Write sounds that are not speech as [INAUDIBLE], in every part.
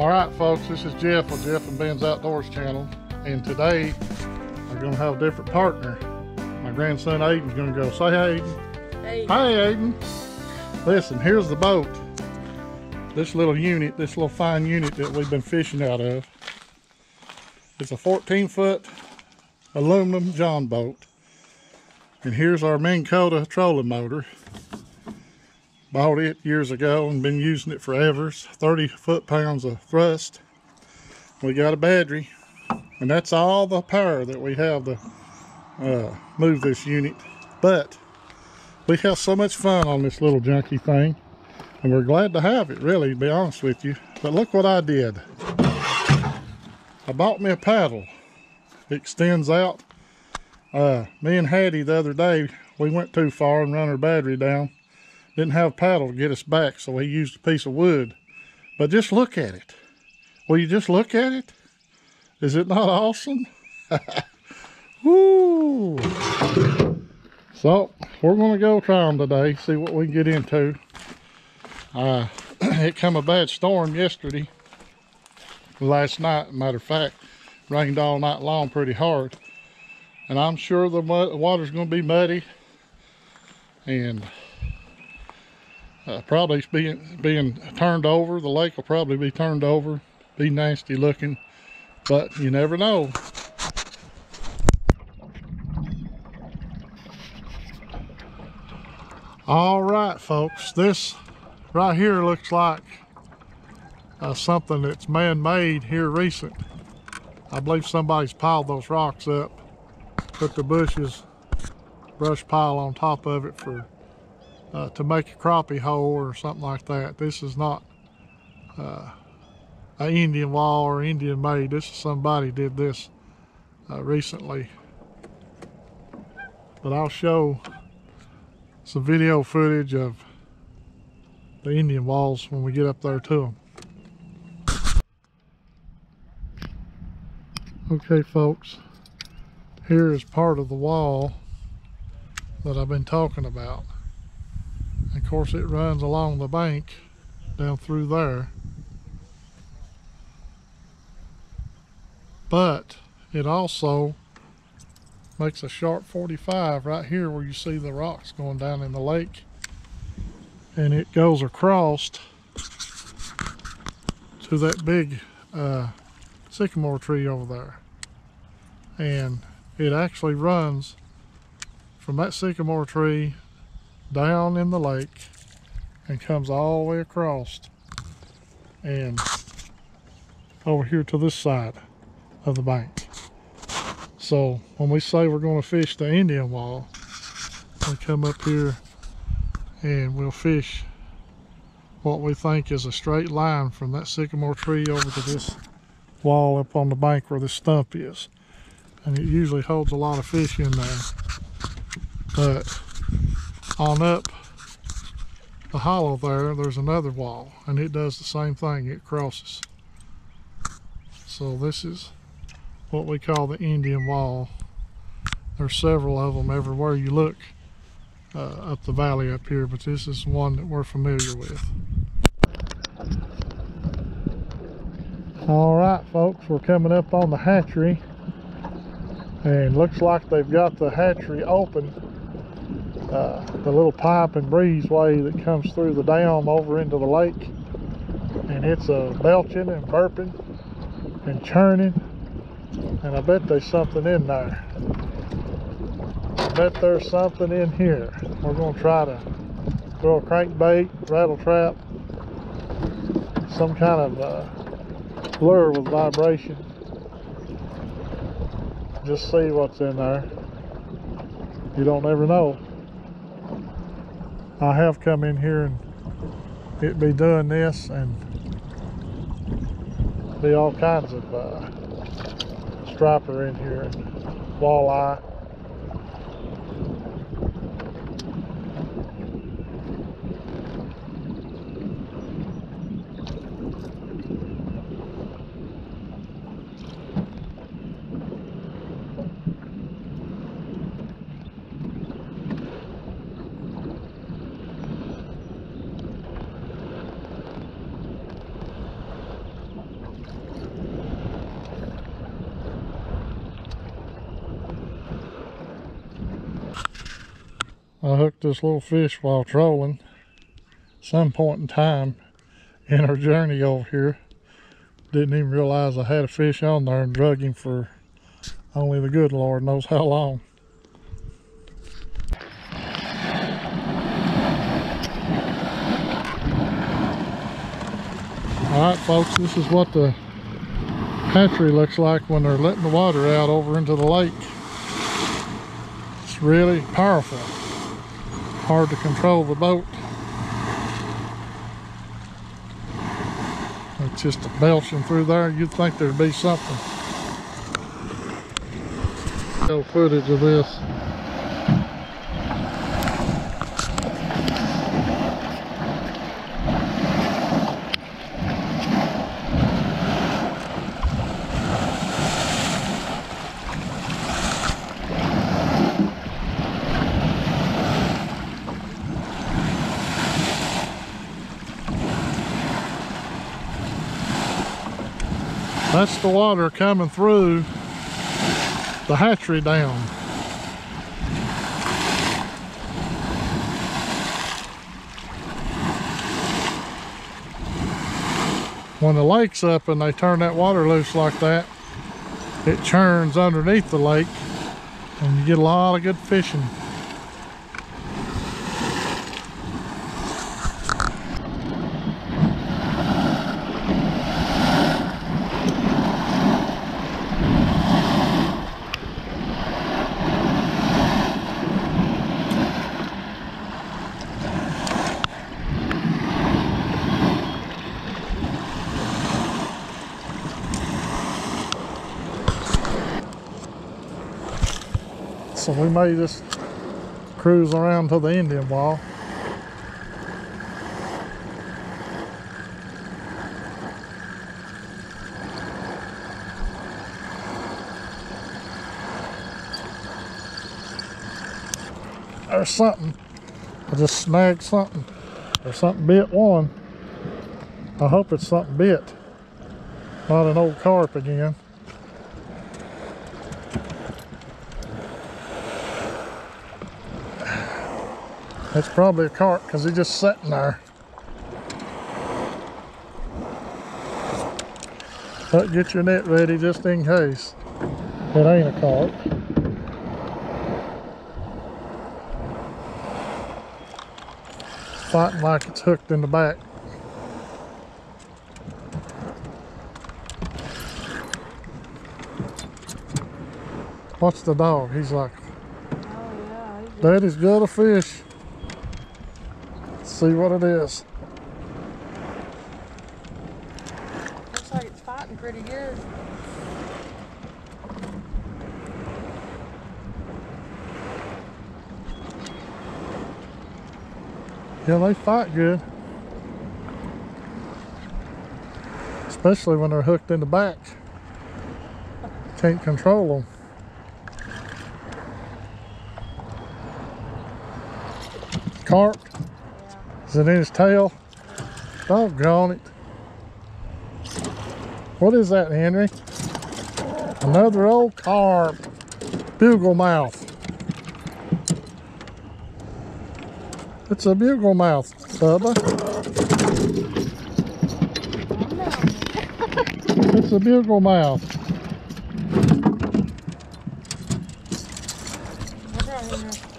All right, folks, this is Jeff with Jeff and Ben's Outdoors channel. And today, we're gonna have a different partner. My grandson Aiden's gonna go. Say hey, Aiden. Hey. Hi, Aiden. Listen, here's the boat. This little unit, this little fine unit that we've been fishing out of. It's a 14 foot aluminum John boat. And here's our Minn Kota trolling motor. Bought it years ago and been using it forever. 30 foot pounds of thrust. We got a battery. And that's all the power that we have to uh, move this unit. But we have so much fun on this little junky thing. And we're glad to have it, really, to be honest with you. But look what I did. I bought me a paddle. It extends out. Uh, me and Hattie the other day, we went too far and run our battery down. Didn't have a paddle to get us back, so he used a piece of wood. But just look at it. Will you just look at it? Is it not awesome? [LAUGHS] Woo! So, we're going to go try them today, see what we can get into. Uh, [CLEARS THROAT] it come a bad storm yesterday, last night, matter of fact. Rained all night long pretty hard. And I'm sure the water's going to be muddy. And uh, probably being, being turned over. The lake will probably be turned over. Be nasty looking. But you never know. All right, folks. This right here looks like uh, something that's man-made here recent. I believe somebody's piled those rocks up, put the bushes, brush pile on top of it for uh, to make a crappie hole or something like that. This is not uh, an Indian wall or Indian made. This is somebody did this uh, recently. But I'll show some video footage of the Indian walls when we get up there to them. Okay folks, here is part of the wall that I've been talking about. And of course it runs along the bank down through there. But it also makes a sharp 45 right here where you see the rocks going down in the lake. And it goes across to that big uh, sycamore tree over there. And it actually runs from that sycamore tree down in the lake and comes all the way across and over here to this side of the bank. So when we say we're going to fish the Indian wall, we come up here and we'll fish what we think is a straight line from that sycamore tree over to this wall up on the bank where the stump is. And it usually holds a lot of fish in there. But on up the hollow there, there's another wall and it does the same thing, it crosses. So this is what we call the Indian wall. There's several of them everywhere you look uh, up the valley up here, but this is one that we're familiar with. All right, folks, we're coming up on the hatchery and looks like they've got the hatchery open. Uh, the little pipe and breezeway that comes through the dam over into the lake and it's uh, belching and burping and churning and I bet there's something in there. I bet there's something in here. We're going to try to throw a crankbait, rattle trap, some kind of uh, lure with vibration. Just see what's in there. You don't ever know. I have come in here and it be doing this and be all kinds of uh, striper in here and walleye. I hooked this little fish while trolling. Some point in time in our journey over here. Didn't even realize I had a fish on there and drug him for only the good Lord knows how long. Alright folks, this is what the hatchery looks like when they're letting the water out over into the lake. It's really powerful. Hard to control the boat. It's just belching through there. You'd think there'd be something. No footage of this. That's the water coming through the hatchery down. When the lake's up and they turn that water loose like that, it churns underneath the lake and you get a lot of good fishing. We may just cruise around to the Indian wall. There's something. I just snagged something. Or something bit one. I hope it's something bit. Not an old carp again. It's probably a carp because he's just sitting there. But get your net ready just in case. It ain't a carp. Fighting like it's hooked in the back. Watch the dog. He's like, Oh yeah, got a fish. See what it is. looks like it's fighting pretty good. Yeah, they fight good. Especially when they're hooked in the back. Can't control them. Carp. Is it in his tail? Oh, Doggone it. What is that, Henry? Another old carp. Bugle mouth. It's a bugle mouth, Bubba. Oh, it's a bugle mouth. Look right here.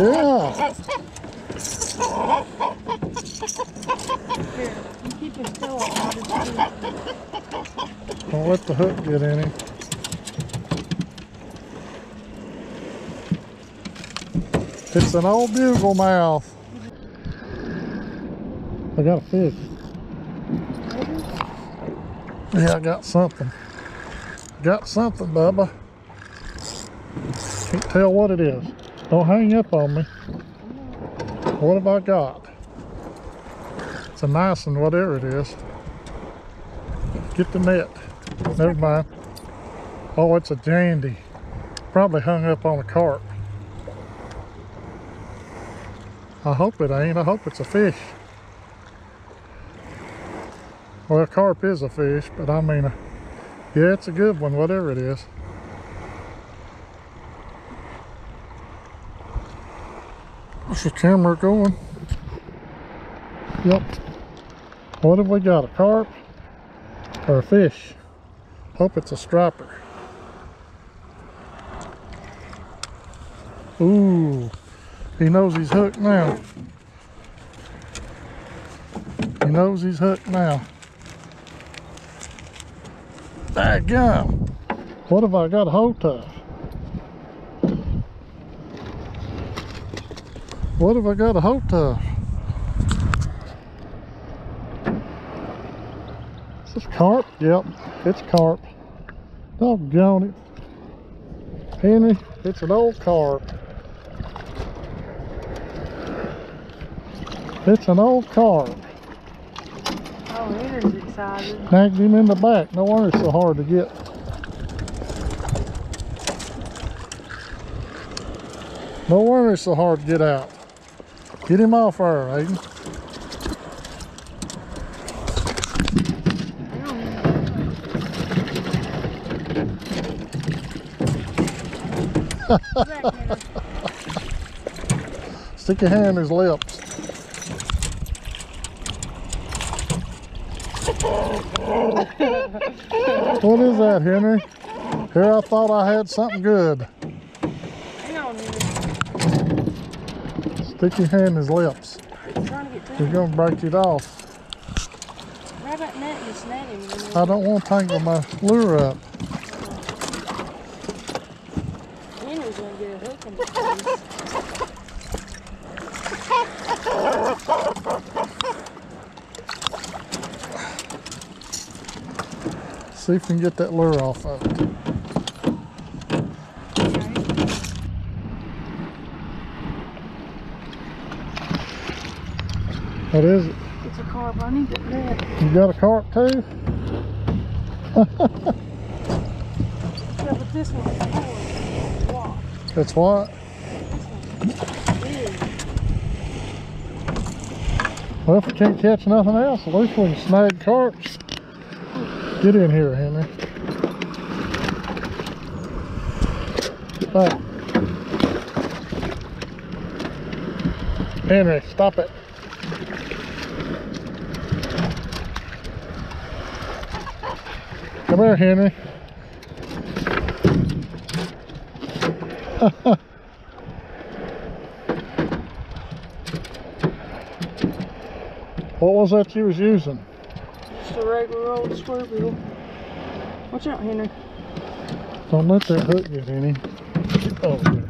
Don't let the hook get in him. It's an old bugle mouth. I got a fish. Yeah, I got something. Got something, Bubba. Can't tell what it is. Don't hang up on me. What have I got? It's a nice one, whatever it is. Get the net. Never mind. Oh, it's a dandy. Probably hung up on a carp. I hope it ain't. I hope it's a fish. Well, a carp is a fish, but I mean, uh, yeah, it's a good one, whatever it is. What's the camera going? Yep. What have we got? A carp or a fish? Hope it's a striper. Ooh, he knows he's hooked now. He knows he's hooked now. Dadgum. What have I got a hold of? What have I got a hold of? Is this carp? Yep, it's carp. Doggone it. Henry, it's an old carp. It's an old carp. Oh, Henry's excited. Snagged him in the back. No wonder it's so hard to get. No wonder it's so hard to get out. Get him off there, Aiden. [LAUGHS] Stick your hand in his lips. what is that, Henry? Here I thought I had something good. Hang on, Henry. Stick your hand in his lips. I'm to get You're gonna break it off. Grab that net and just net him. and then I don't want to tangle my lure up. Henry's gonna get a hook in his face. See if we can get that lure off of it. What is it? It's a carp. I need that net. You got a carp too? Yeah, but this one's full. Wow. That's what? Well, if we can't catch nothing else, at least we can snag carps. Get in here, Henry. Get back. Henry, stop it. Come here, Henry. [LAUGHS] What was that you was using? Just a regular old square bill. Watch out, Henry. Don't let that hook get any. Oh,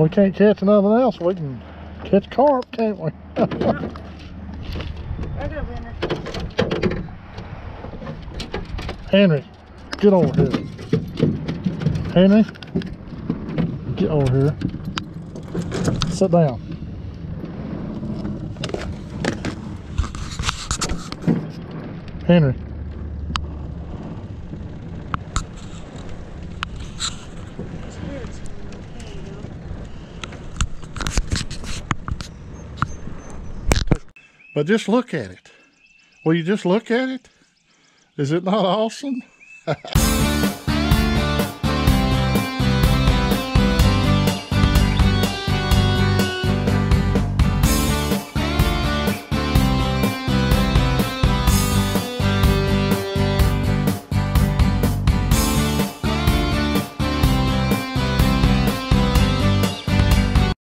We can't catch nothing else. We can catch carp, can't we? Henry, get over here. Henry, get over here. Sit down. Henry. Spirits. There you go. But just look at it. Will you just look at it? Is it not awesome? [LAUGHS]